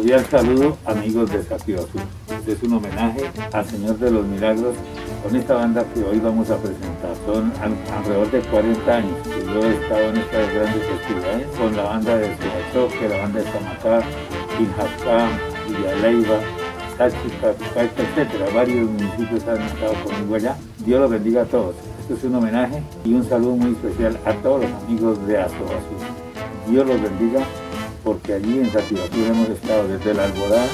Cordial saludo amigos de Sativa Azul. Este es un homenaje al Señor de los Milagros con esta banda que hoy vamos a presentar. Son alrededor de 40 años que yo he estado en estas grandes festividades con la banda de Suachoque, la banda de Samacá, Injacá, Villaleiva, Táchica, Caica, etcétera. Varios municipios han estado conmigo allá. Dios los bendiga a todos. Esto es un homenaje y un saludo muy especial a todos los amigos de Azul. Dios los bendiga porque allí en Sativazul hemos estado desde la alborada,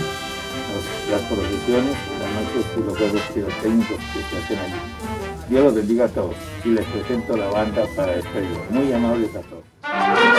las procesiones, las noches y los juegos pirotécnicos que se hacen allí. Dios los bendiga a todos y les presento la banda para día. Muy amables a todos.